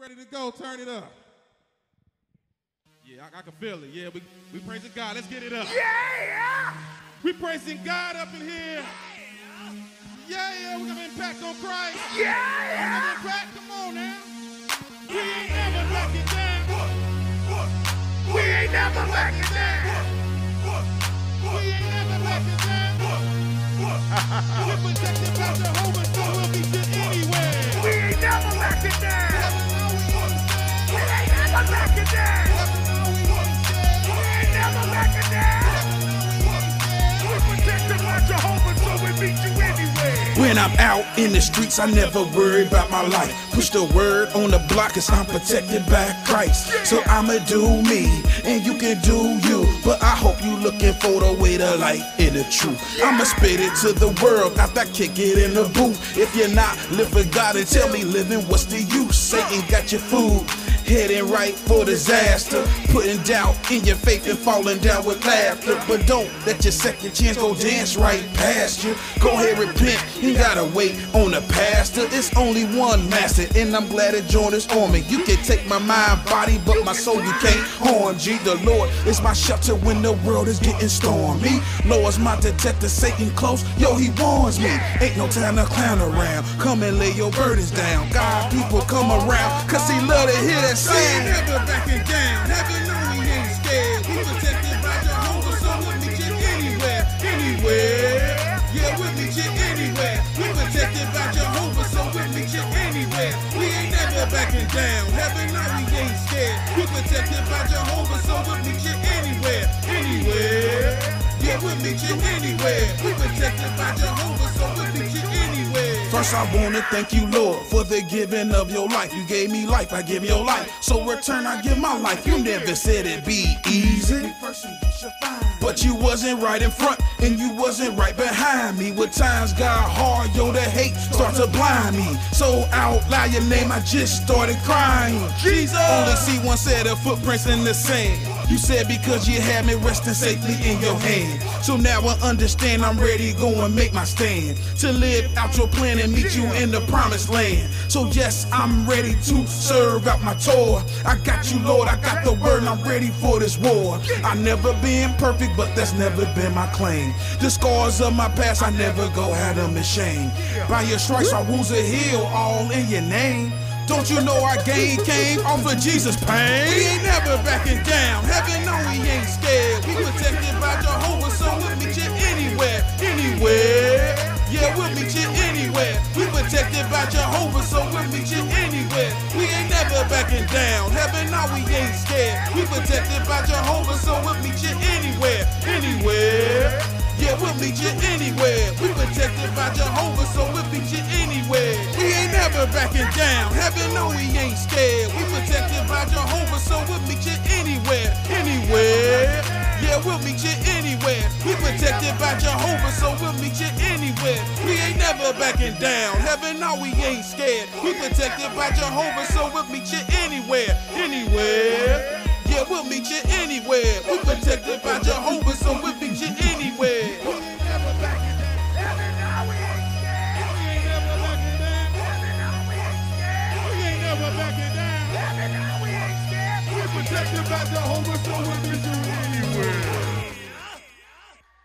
ready to go, turn it up. Yeah, I, I can feel it. Yeah, we, we praising God. Let's get it up. Yeah! We praising God up in here. Yeah, yeah, we got impact on Christ. We Yeah! got impact. Come on now. We ain't never backing down. We ain't never backing down. We ain't never backing down. When I'm out in the streets, I never worry about my life. Push the word on the block, cause I'm protected by Christ. So I'ma do me, and you can do you. But I hope you looking for the way to light and the truth. I'ma spit it to the world after I kick it in the booth. If you're not, for God and tell me living, what's the use? Satan got your food. Heading right for disaster, putting doubt in your faith and falling down with laughter. But don't let your second chance go dance right past you. Go ahead, repent, you gotta wait on the pastor. It's only one master, and I'm glad joined us on me. You can take my mind, body, but my soul you can't harm. G, the Lord is my shelter when the world is getting stormy. Lord's my detector, Satan close, yo, he warns me. Ain't no time to clown around. Come and lay your burdens down. God, people come around, cause he love to hear that We ain't never backing down. Heaven know we ain't scared. We protected by Jehovah, so we'll meet you anywhere, anywhere. Yeah, we'll meet you anywhere. We protected by Jehovah, so we'll meet you anywhere. We ain't never backing down. Heaven know we ain't scared. We protected by Jehovah, so we'll meet you anywhere, anywhere. Yeah, we'll meet you anywhere. First, I wanna thank you, Lord, for the giving of your life. You gave me life, I give your life. So return, I give my life. You never said it'd be easy. But you wasn't right in front, and you wasn't right behind me. When times got hard, yo, the hate start to blind me. So out loud your name, I just started crying. Jesus! Only see one set of footprints in the sand. You said because you had me resting safely in your hand. So now I understand I'm ready to go and make my stand. To live out your plan and meet you in the promised land. So yes, I'm ready to serve out my tour. I got you, Lord, I got the word, I'm ready for this war. I never been perfect, but that's never been my claim. The scars of my past, I never go have them in shame. By your stripes, our wounds are healed, all in your name. Don't you know our gain came off of Jesus' pain? We ain't never backing down. Heaven know we ain't scared. We protected by Jehovah, so we'll meet you anywhere, anywhere. Yeah, we'll meet you anywhere. We protected by Jehovah, so we'll meet you anywhere. We ain't never backing down. Heaven know we ain't scared. We protected by Jehovah, so we'll meet you anywhere, anywhere. Yeah, we'll meet you anywhere. We protected by Jehovah, so never backing down. Heaven know we ain't scared. We protected by Jehovah, so we'll meet you anywhere, anywhere. Yeah, we'll meet you anywhere. We protected by Jehovah, so we'll meet you anywhere. We ain't never backing down. Heaven know we ain't scared. We protected by Jehovah, so we'll meet you anywhere, anywhere. Yeah, we'll meet you anywhere. We protected by Jehovah,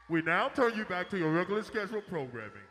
We now turn you back to your regular scheduled programming.